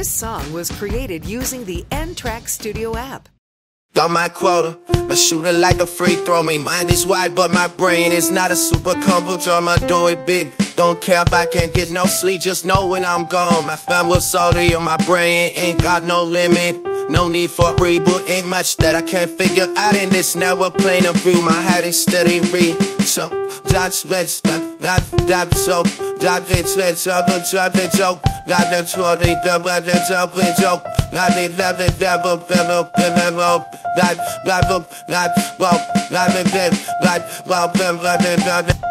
This song was created using the N-Track Studio app. Got my quota, but shooter like a free throw. Me mind is wide, but my brain is not a supercomputer. I'ma do it big. Don't care if I can't get no sleep, just know when I'm gone. My family salty on my brain ain't got no limit. No need for a reboot, ain't much that I can't figure out in this never plain of view. My head is steady read. So, that's best, that, that, that, so, that, it's, it's, up, it's, up, it's, Got the 20 double the top with joke. I need nothing double fill up in the rope Life, life, life, rope, life and death Life, rope and running on it.